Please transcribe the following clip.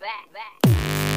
back, back, back.